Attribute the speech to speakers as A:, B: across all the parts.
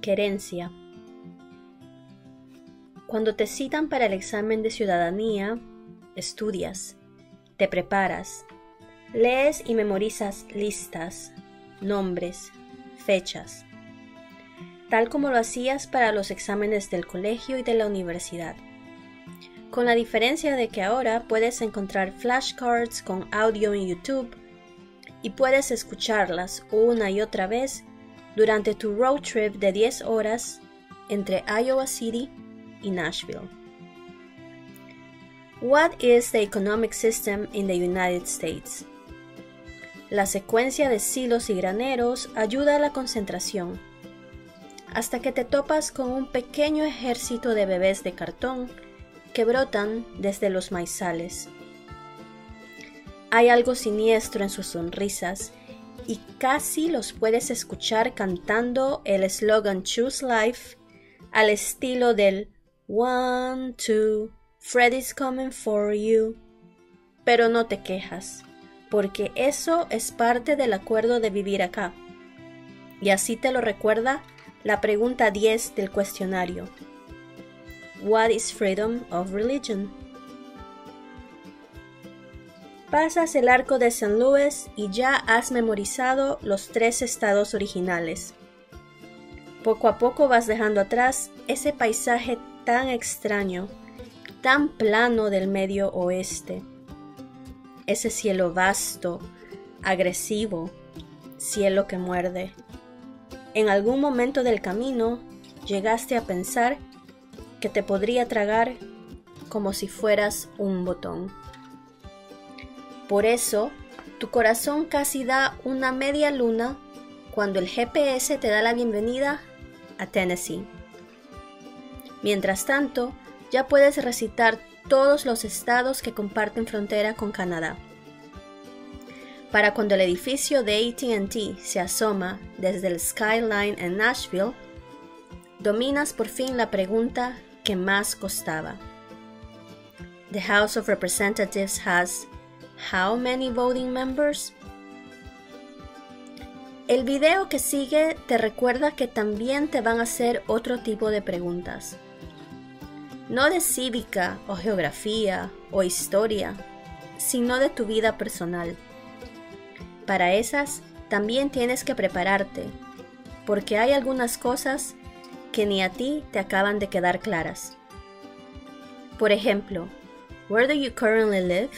A: Querencia. Cuando te citan para el examen de ciudadanía, estudias, te preparas, lees y memorizas listas, nombres, fechas, tal como lo hacías para los exámenes del colegio y de la universidad. Con la diferencia de que ahora puedes encontrar flashcards con audio en YouTube y puedes escucharlas una y otra vez durante tu road trip de 10 horas entre Iowa City y Nashville. What is the economic system in the United States? La secuencia de silos y graneros ayuda a la concentración, hasta que te topas con un pequeño ejército de bebés de cartón que brotan desde los maizales. Hay algo siniestro en sus sonrisas y casi los puedes escuchar cantando el eslogan Choose Life al estilo del One, Two, Freddy's coming for you. Pero no te quejas, porque eso es parte del acuerdo de vivir acá. Y así te lo recuerda la pregunta 10 del cuestionario. What is freedom of religion? Pasas el arco de San Luis y ya has memorizado los tres estados originales. Poco a poco vas dejando atrás ese paisaje tan extraño, tan plano del medio oeste. Ese cielo vasto, agresivo, cielo que muerde. En algún momento del camino llegaste a pensar que te podría tragar como si fueras un botón. Por eso, tu corazón casi da una media luna cuando el GPS te da la bienvenida a Tennessee. Mientras tanto, ya puedes recitar todos los estados que comparten frontera con Canadá. Para cuando el edificio de ATT se asoma desde el skyline en Nashville, dominas por fin la pregunta que más costaba. The House of Representatives has How many voting members? El video que sigue te recuerda que también te van a hacer otro tipo de preguntas. No de cívica o geografía o historia, sino de tu vida personal. Para esas también tienes que prepararte, porque hay algunas cosas que ni a ti te acaban de quedar claras. Por ejemplo, Where do you currently live?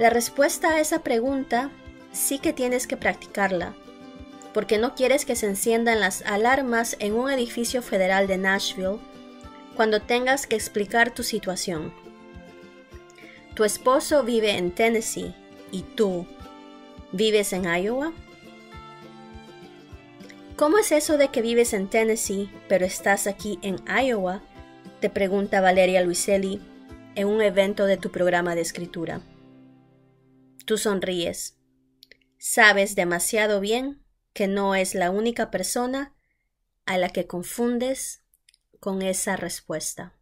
A: La respuesta a esa pregunta sí que tienes que practicarla, porque no quieres que se enciendan las alarmas en un edificio federal de Nashville cuando tengas que explicar tu situación. Tu esposo vive en Tennessee y tú vives en Iowa. ¿Cómo es eso de que vives en Tennessee pero estás aquí en Iowa? Te pregunta Valeria Luiselli en un evento de tu programa de escritura. Tú sonríes. Sabes demasiado bien que no es la única persona a la que confundes con esa respuesta.